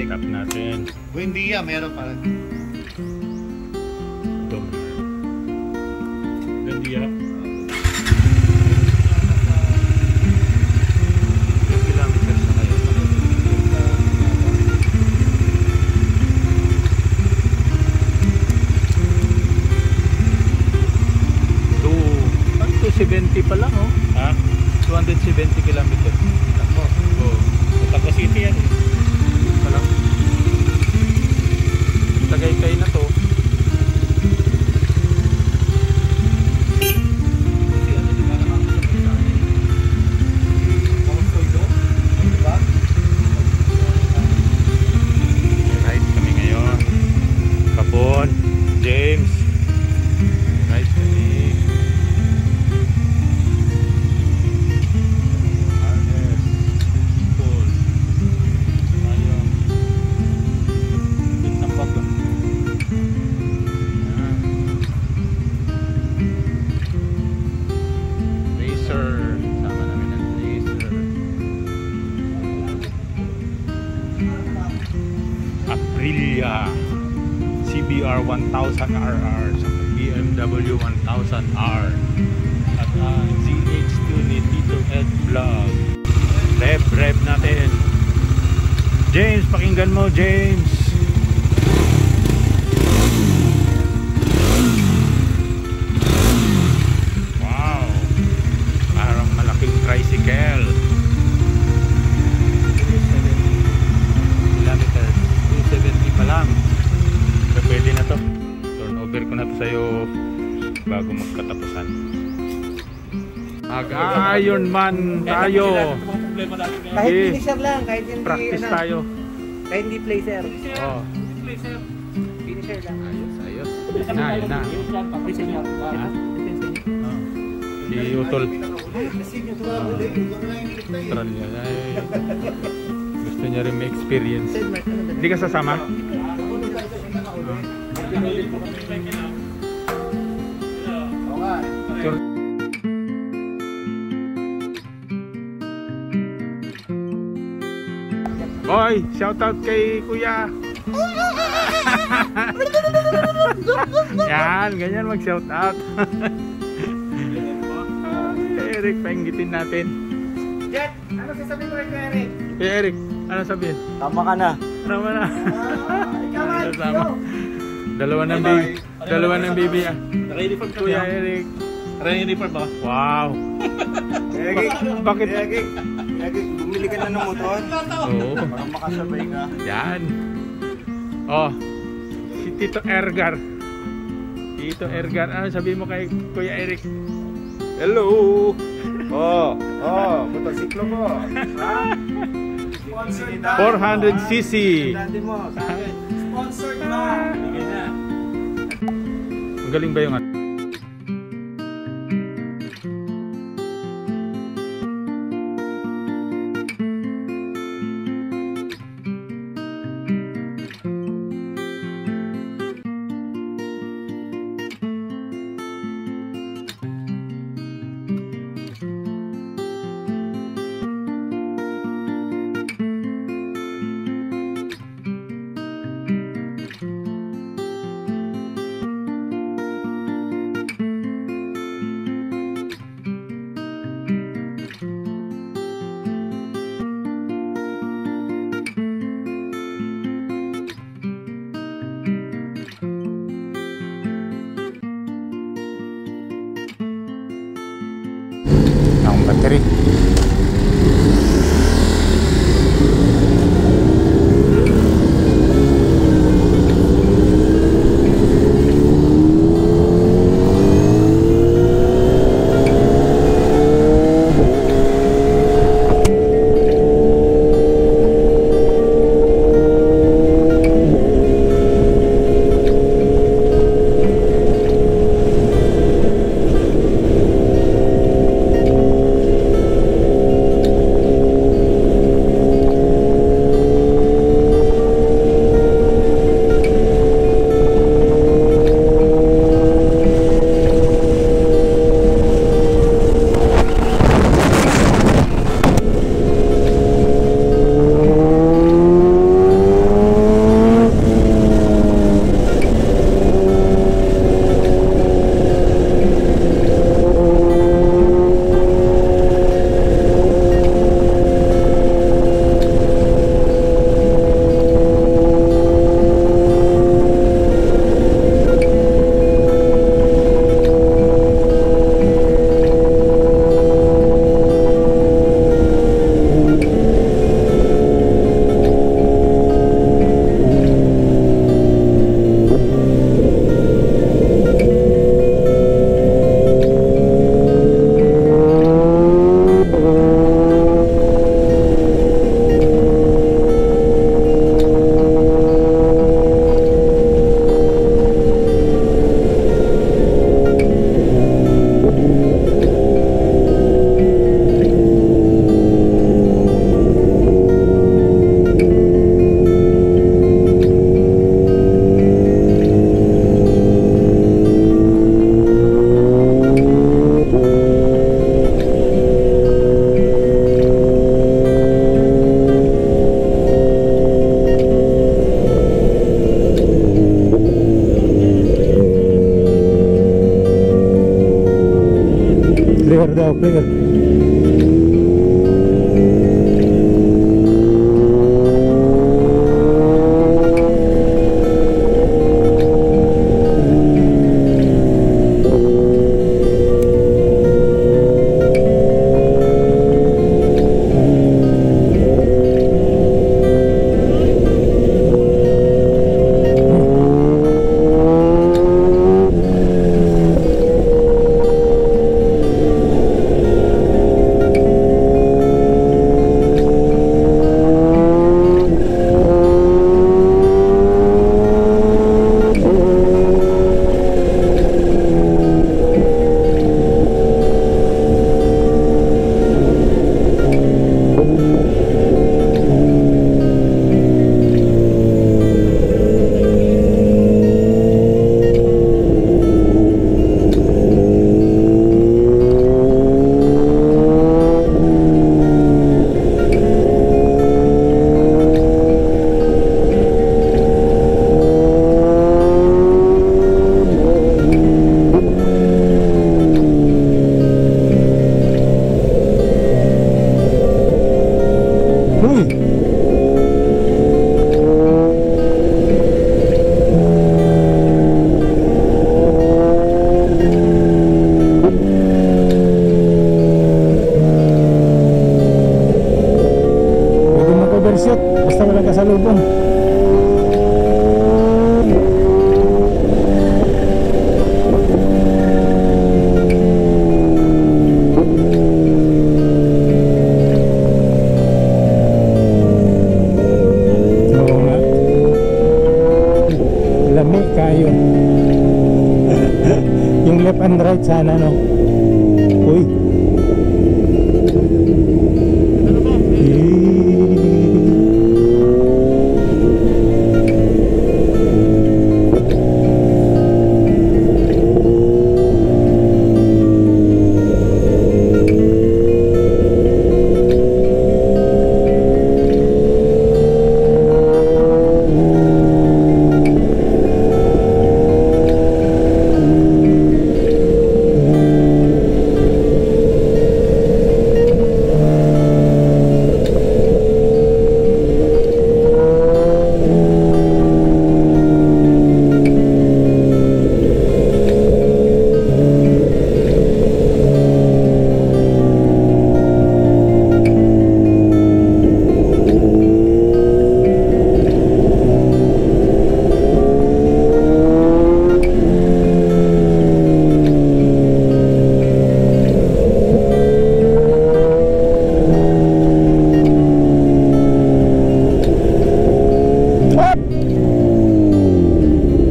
Eric. Tap natin. Meron pa rin. Domer. Gandia. Ilang kilometers na kayo? Two, ah, 270 pa lang oh. Ha? 270 kilometers. Ako. Oh. Taco City yan. pa lang. Tagaytay na to. Kasi ano, di ba nakakasabay sa akin? Mga soldo? Di ba? Right kami ngayon. Kapon, James. 1000RR sa BMW 1000R at ang ZH2 ni Tito Ed Vlog. Rev rev natin. James pakinggan mo James sa'yo bago magkatapusan. Mag-iron man tayo. Kahit Sige. finisher lang, kahit hindi practice ano, tayo. Kahit hindi placer. oh, Finisher lang. ayos ayos. Yun na yun na? Oh. si Utol. Utol niya gusto niya rin may experience Sir, Mark, ano hindi ka sasama? Sure. Boy, shout out kay Kuya. Yan, ganyan mag shout out. Eric, painggitin natin. Jet, ano sasabihin mo kay Eric? Kay Eric, ano sabihin? Tama ka na. Tama na. Ikaw man, Kasama. Dalawa ng baby. Dalawa ng baby ah. Kuya ah. Eric. Naka-uniform ba? Wow. Egik, Bakit? Egik, Egik, bumili ka na ng motor Oo. para makasabay ka. Yan. Oh. Si Tito Ergar. Tito Ergar. Ano sabihin mo kay Kuya Eric? Hello! Oh, oh, motorsiklo ko. Ha? Sponsored 400cc. Dati mo, sa akin. Sponsored ba? Ang galing ba yung ano? Ang battery. 那那那。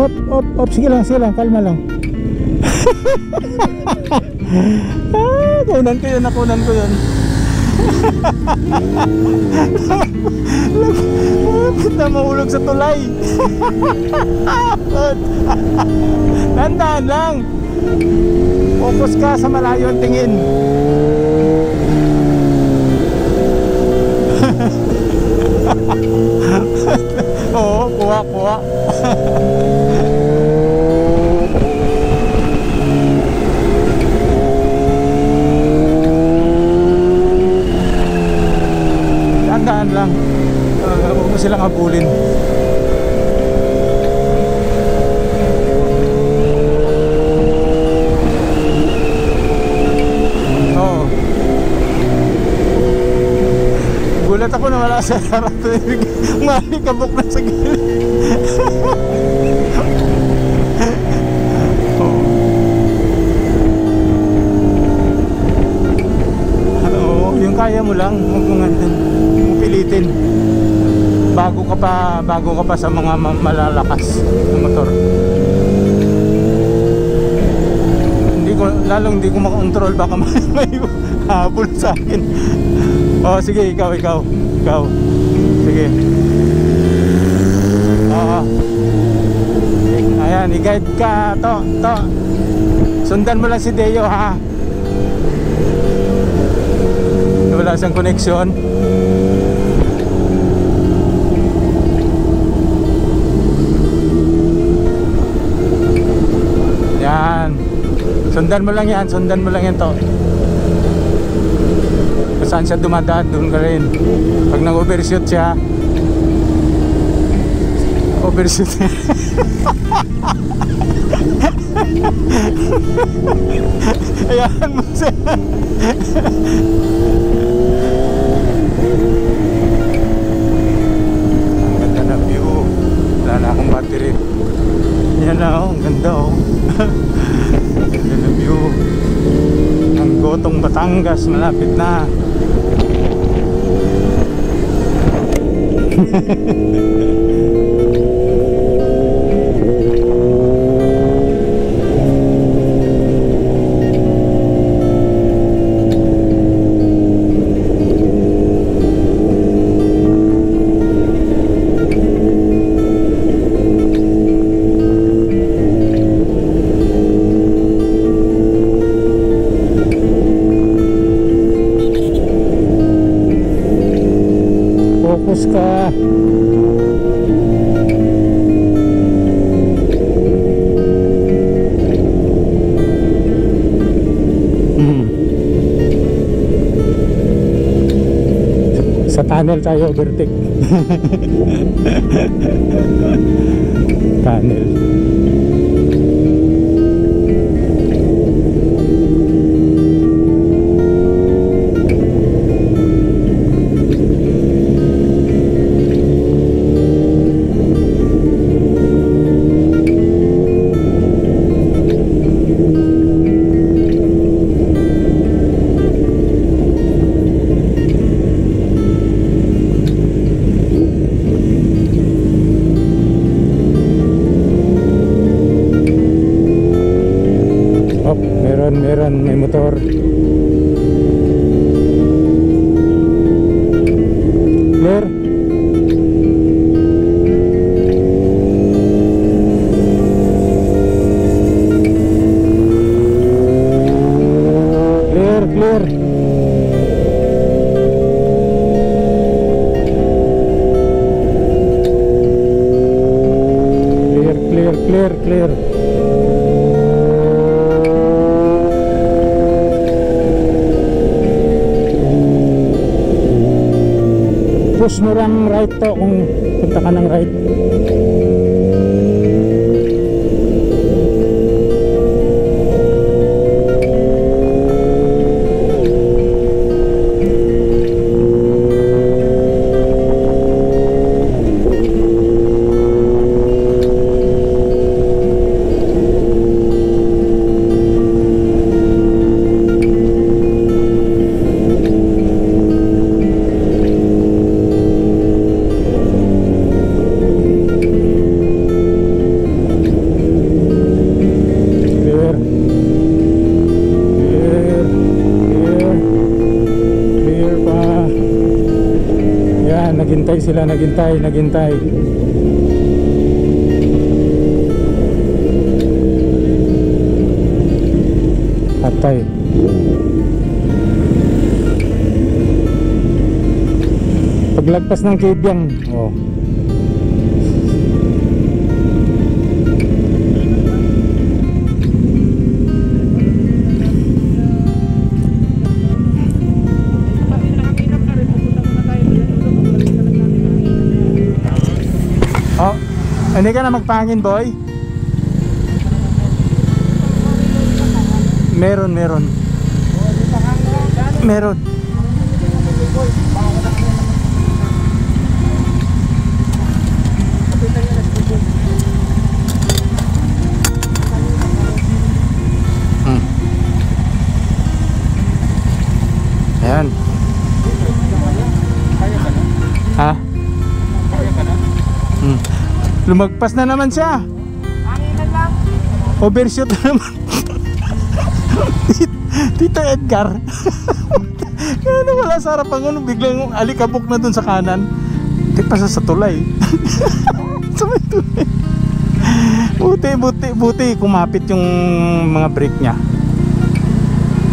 Op, op, op. Sige lang, sige lang. Kalma lang. ah, kunan ko yun, nakunan ko yun. Lapit na mahulog sa tulay. Tandaan lang. Focus ka sa malayo ang tingin. Oo, kuha, kuha. Tandaan lang. Uh, huwag mo silang habulin. Oo. Gulat ako na harap. Malikabok na sa gilid. Oo, yung kaya mo lang, din, huwag mo pilitin. Bago ka pa, bago ka pa sa mga ma- malalakas na motor. Hindi ko, lalong hindi ko makontrol, baka may, may habol sa akin. Oh, sige, ikaw, ikaw, ikaw. Sige. Oo. Ayan, i-guide ka, to, to. Sundan mo lang si Deo, ha? Wala siyang connection. Yan. Sundan mo lang yan, sundan mo lang yan to. Saan siya dumadaan, doon ka rin. Pag nag-overshoot siya, overshoot Ayan mo siya. Ang ganda na view. Wala na akong battery. Yan na oh, ang ganda oh. ganda na view. Ang gotong Batangas malapit na. Focus Sa tunnel tayo overtake. tunnel. Push mo lang right to kung punta ka ng right naghintay sila naghintay naghintay. Patay. Paglagpas ng kibyang oh hindi ka na magpangin, boy? Meron, meron. Meron. Hmm. Ayan. Ha? Hmm. Lumagpas na naman siya. Overshoot na naman. Tito Edgar. Kaya wala sa harapan ko, biglang alikabok na dun sa kanan. Di pa siya sa tulay. sa may tulay. Buti, buti, buti kumapit yung mga brake niya.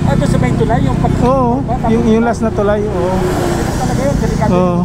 Ah, doon sa may tulay, yung pag... Oo, yung, yung last na tulay, oo. talaga yun, delikado Oo.